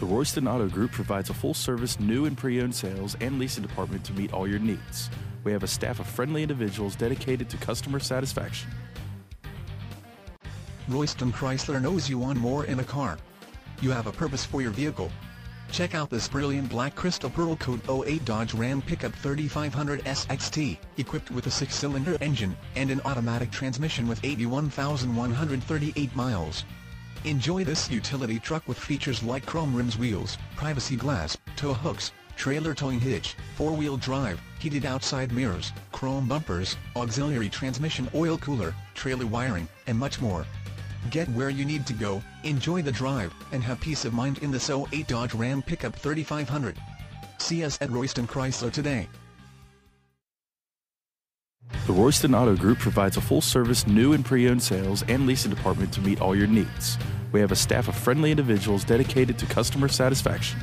The Royston Auto Group provides a full service new and pre owned sales and leasing department to meet all your needs. We have a staff of friendly individuals dedicated to customer satisfaction. Royston Chrysler knows you want more in a car. You have a purpose for your vehicle. Check out this brilliant black crystal pearl coat 08 Dodge Ram pickup 3500 SXT, equipped with a six-cylinder engine and an automatic transmission with 81,138 miles. Enjoy this utility truck with features like chrome rims wheels, privacy glass, tow hooks, trailer towing hitch, four-wheel drive, heated outside mirrors, chrome bumpers, auxiliary transmission oil cooler, trailer wiring, and much more. Get where you need to go, enjoy the drive, and have peace of mind in this 08 Dodge Ram Pickup 3500. See us at Royston Chrysler today. The Royston Auto Group provides a full service new and pre owned sales and leasing department to meet all your needs. We have a staff of friendly individuals dedicated to customer satisfaction.